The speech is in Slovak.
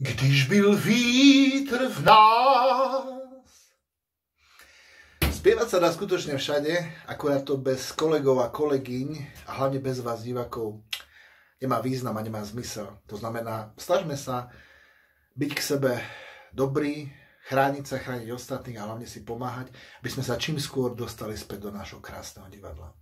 když byl vítr v nás. Spievať sa dá skutočne všade, akurát to bez kolegov a kolegyň a hlavne bez vás divakov nemá význam a nemá zmysel. To znamená, snažme sa byť k sebe dobrý, chrániť sa, chrániť ostatných a hlavne si pomáhať, aby sme sa čím skôr dostali späť do nášho krásneho divadla.